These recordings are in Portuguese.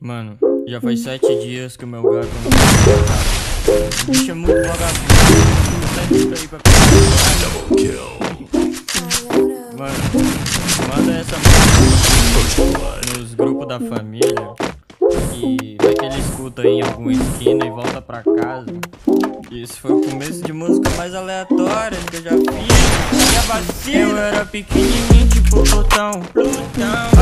Mano, já faz sete dias que o meu gato não O bicho é muito vagabundo. Sai pra pra Mano, manda essa música nos grupos da família. E vai que ele escuta em alguma esquina e volta pra casa. Esse foi o começo de música mais aleatória que eu já fiz. Eu era pequenininho, tipo Plutão. Plutão.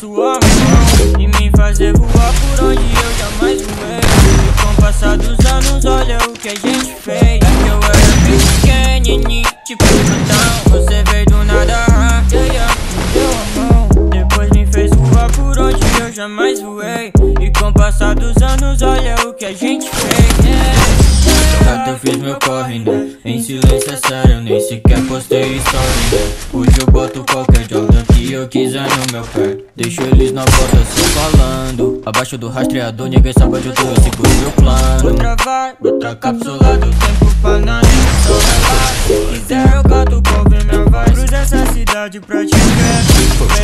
Sua mão. E me fazer voar por onde eu jamais voei. E com o passar dos anos, olha o que a gente fez. Eu era pequenininho, tipo Plutão. Você veio do nada, yeah, yeah, me deu a mão. Depois me fez voar por onde eu jamais voei. E com o passar dos anos, olha o que a gente fez. Yeah. Até fiz meu corre, né? Em silêncio é sério, eu nem sequer postei story, né? Hoje eu boto qualquer Jordan que eu quiser no meu pé Deixo eles na porta se falando Abaixo do rastreador, ninguém sabe onde eu tô, eu seguro meu plano Outra vai, outra cápsula do tempo pra nada Só se quiser eu canto com ver minha voz Cruza essa cidade pra te ver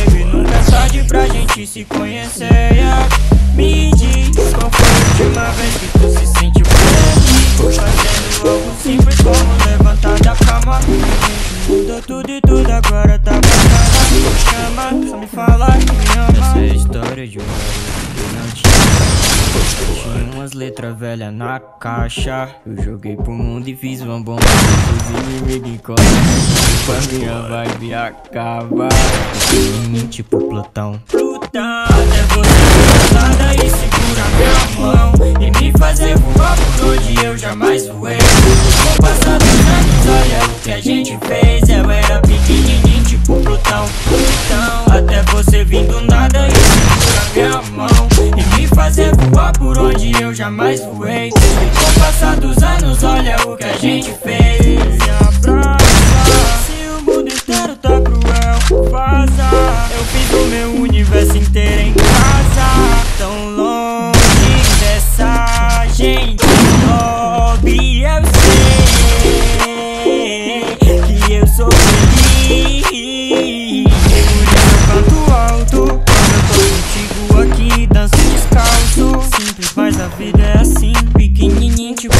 Baby, nunca é tarde pra gente se conhecer yeah. Me diz qual foi a última vez que tu se sentiu Fazendo algo simples como levantar da cama Mudou tudo e tudo agora tá bacana Me chama, só me fala Essa é a história de um que não tinha Tinha umas letras velhas na caixa Eu joguei pro mundo e fiz uma bomba Inclusive me encosta Pra minha vibe acaba tipo Plutão Você vindo nada e minha mão. E me fazer voar por onde eu jamais voei. E com o passar dos anos, olha o que a gente fez assim Pequenininho tipo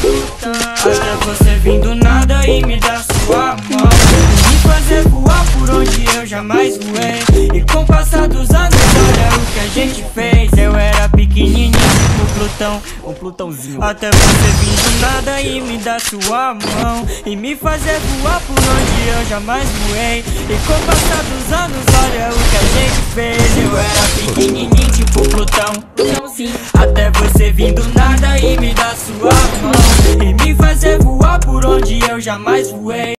Plutão Até você vir do nada e me dar sua mão. E me fazer voar por onde eu jamais voei. E com o passar dos anos, olha o que a gente fez. Eu era pequenininho tipo Plutão. Um Plutãozinho. Até você vir do nada e me dar sua mão. E me fazer voar por onde eu jamais voei. E com o passar dos anos, olha o que a gente fez. Eu era pequenininho tipo Plutão. Plutãozinho você do nada e me dar sua mão. E me fazer voar por onde eu jamais voei